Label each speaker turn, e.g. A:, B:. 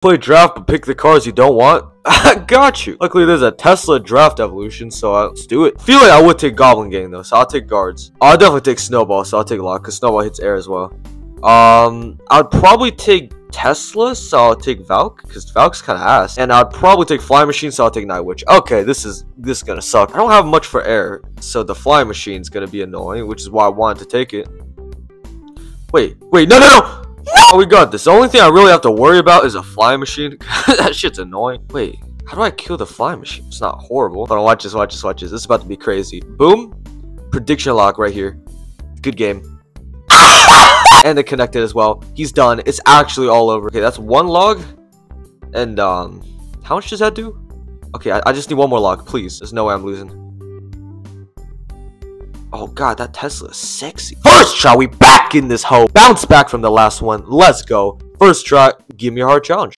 A: Play draft, but pick the cards you don't want. I got you. Luckily, there's a Tesla draft evolution, so let's do it. Feel like I would take Goblin Gang though, so I'll take guards. I'll definitely take Snowball, so I'll take Log, because Snowball hits air as well. Um, I'd probably take Tesla, so I'll take Valk, because Valk's kind of ass. And I'd probably take Fly Machine, so I'll take Night Witch. Okay, this is this is gonna suck. I don't have much for air, so the Fly Machine's gonna be annoying, which is why I wanted to take it. Wait, wait, no, no, no! Oh, we got this. The only thing I really have to worry about is a fly machine. that shit's annoying. Wait, how do I kill the fly machine? It's not horrible. On, watch this, watch this, watch this. This is about to be crazy. Boom. Prediction log right here. Good game. and it connected as well. He's done. It's actually all over. Okay, that's one log. And, um, how much does that do? Okay, I, I just need one more log, please. There's no way I'm losing. Oh god, that Tesla is sexy. First try, we back in this hole. Bounce back from the last one. Let's go. First try, give me a hard challenge.